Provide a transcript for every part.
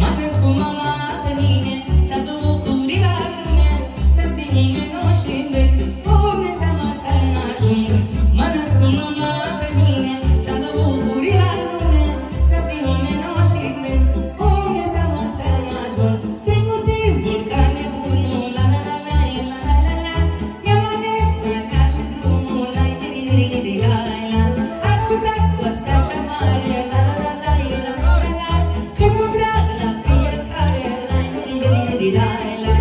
Manes con mamá. la la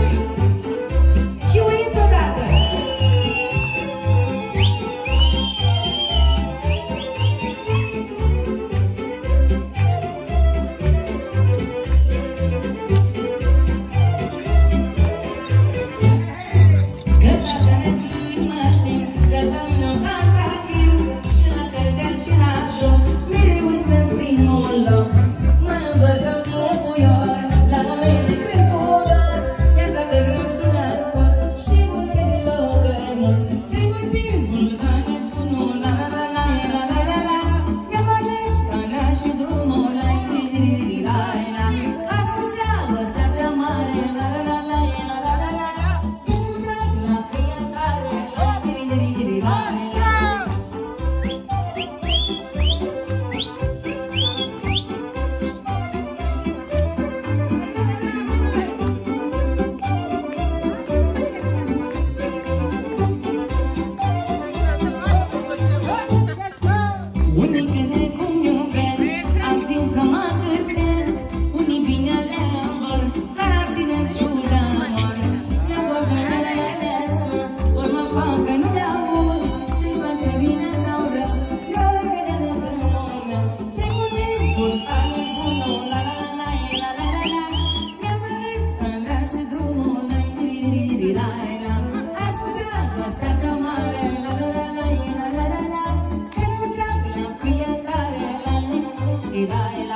y baila.